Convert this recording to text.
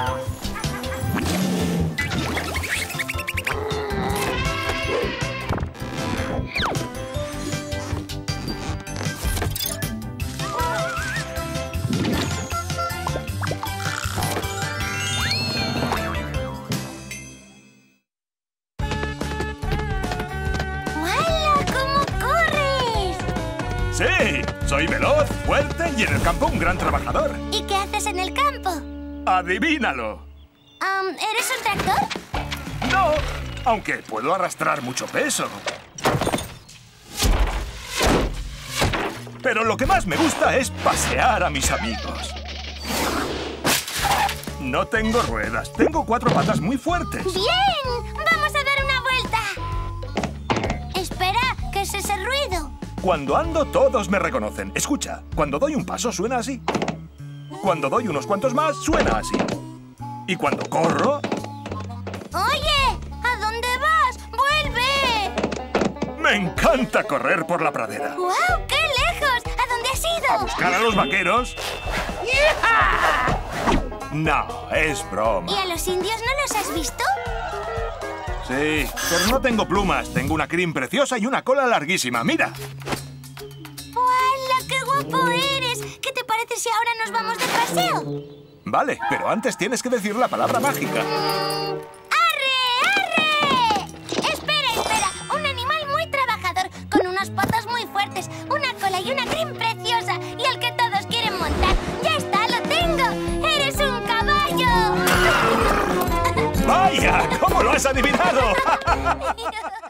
¡Hala! ¿Cómo corres? Sí, soy veloz, fuerte y en el campo un gran trabajador. ¿Y qué haces en el campo? ¡Adivínalo! ¿Eres un tractor? No, aunque puedo arrastrar mucho peso. Pero lo que más me gusta es pasear a mis amigos. No tengo ruedas, tengo cuatro patas muy fuertes. ¡Bien! ¡Vamos a dar una vuelta! Espera, ¿qué es ese ruido? Cuando ando todos me reconocen. Escucha, cuando doy un paso suena así. Cuando doy unos cuantos más suena así. Y cuando corro, ¡Oye! ¿A dónde vas? ¡Vuelve! me encanta correr por la pradera. ¡Guau! ¡Qué lejos! ¿A dónde has ¿A ido? buscar a los vaqueros? No, es broma. ¿Y a los indios no los has visto? Sí, pero no tengo plumas. Tengo una crin preciosa y una cola larguísima. Mira. Nos vamos de paseo? Vale, pero antes tienes que decir la palabra mágica. ¡Arre! ¡Arre! Espera, espera. Un animal muy trabajador, con unas patas muy fuertes, una cola y una crin preciosa, y al que todos quieren montar. ¡Ya está! ¡Lo tengo! ¡Eres un caballo! ¡Vaya! ¿Cómo lo has adivinado?